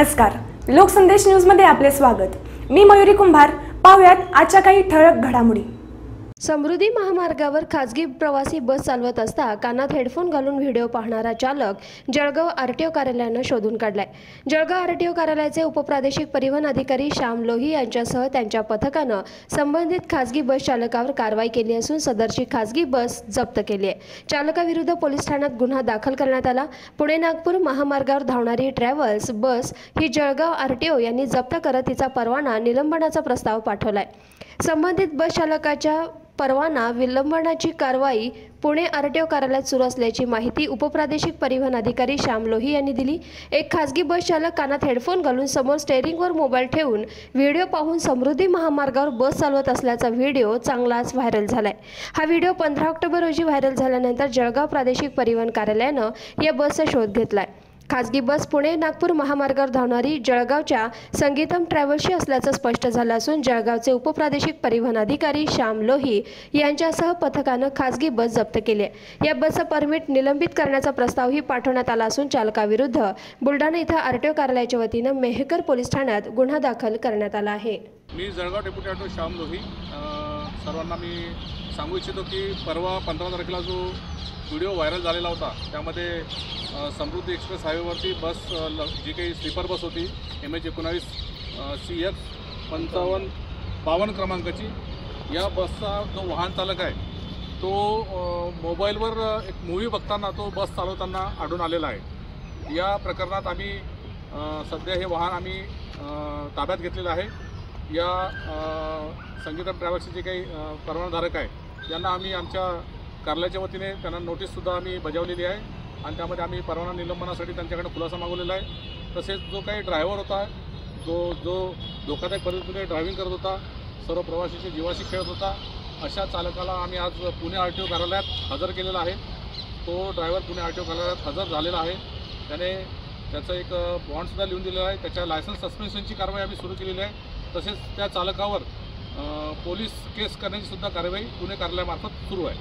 नमस्कार. लोकसंदेश न्यूजमध्ये आपले स्वागत. मी मयुरी कुंभार. पाहुयात आजच्या काही ठळक घडामोडी. समृद्धी महामार्गावर खासगी प्रवासी बस चालवत असता कानात हेडफोन घालून व्हिडिओ पाहणारा चालक जळगाव आरटीओ कार्यालयानं शोधून काढलाय. जळगाव आरटीओ कार्यालयाचे उपप्रादेशिक परिवहन अधिकारी श्याम लोही यांच्यासह त्यांच्या पथकानं संबंधित खासगी बस चालकावर कारवाई केली असून सदरची खासगी बस जप्त केली आहे. चालकाविरुद्ध पोलीस ठाण्यात गुन्हा दाखल करण्यात आला. पुणे नागपूर महामार्गावर धावणारी ट्रॅव्हल्स बस ही जळगाव आरटीओ यांनी जप्त करत तिचा परवाना निलंबनाचा प्रस्ताव पाठवलाय. संबंधित बस चालकाच्या परवाना विलंबनाची कारवाई पुणे आरटीओ कार्यालयात सुरू असल्याची माहिती उपप्रादेशिक परिवहन अधिकारी श्याम लोही यांनी दिली. एक खासगी बस चालक कानात हेडफोन घालून समोर स्टेअरिंगवर मोबाईल ठेवून व्हिडिओ पाहून समृद्धी महामार्गावर बस चालवत असल्याचा व्हिडिओ चांगलाच व्हायरल झालाय. हा व्हिडिओ पंधरा ऑक्टोबर रोजी व्हायरल झाल्यानंतर जळगाव प्रादेशिक परिवहन कार्यालयानं या बसचा शोध घेतलाय. खासगी बस पुणे नागपूर महामार्गावर धावणारी जळगावच्या संगीतम ट्रॅव्हल्सशी असल्याचं स्पष्ट झालं असून जळगावचे उपप्रादेशिक परिवहन अधिकारी श्याम लोही यांच्यासह पथकानं खासगी बस जप्त केली आहे. या बसचं परमिट निलंबित करण्याचा प्रस्तावही पाठवण्यात आला असून चालकाविरुद्ध बुलढाणा इथं आरटीओ कार्यालयाच्या वतीनं मेहकर पोलीस ठाण्यात गुन्हा दाखल करण्यात आला आहे. मी जळगाव डेप्युटी श्याम लोही सर्वांना मी सांगू इच्छितो की परवा पंधरा तारखेला जो व्हिडिओ व्हायरल झालेला होता त्यामध्ये समृद्धी एक्सप्रेस हायवेवरती बस ल- जी काही स्लीपर बस होती एम एच एकोणावीस सी एफ पंचावन्न बावन्न क्रमांकाची या बसचा जो वाहन चालक आहे तो मोबाईलवर एक मूवी बघताना तो बस चालवताना आढळून आलेला आहे. या प्रकरणात आम्ही सध्या हे वाहन आम्ही ताब्यात घेतलेलं आहे. या संगीतम ट्रॅव्हल्सचे जे काही परवानाधारक आहे त्यांना आम्ही आमच्या कार्यालयाच्या वतीने त्यांना नोटीससुद्धा आम्ही बजावलेली आहे. आणि त्यामध्ये आम्ही परवाना निलंबनासाठी त्यांच्याकडे खुलासा मागवलेला आहे. तसेच जो काही ड्रायव्हर होता जो जो धोकादायक पद्धतीने ड्रायव्हिंग करत होता सर्व प्रवाशांच्या जीवाशी खेळत होता अशा चालकाला आम्ही आज पुणे आर टी ओ कार्यालयात हजर केलेला आहे. तो driver Pune R T O कार्यालयात हजर झालेला आहे. त्याने त्याचं एक बॉन्डसुद्धा लिहून दिलेला आहे. त्याच्या लायसन्स सस्पेन्शनची कारवाई आम्ही सुरू केलेली आहे. तसेच त्या चालकावर पोलीस केस करण्याची सुद्धा कारवाई पुणे कार्यालयामार्फत सुरू आहे.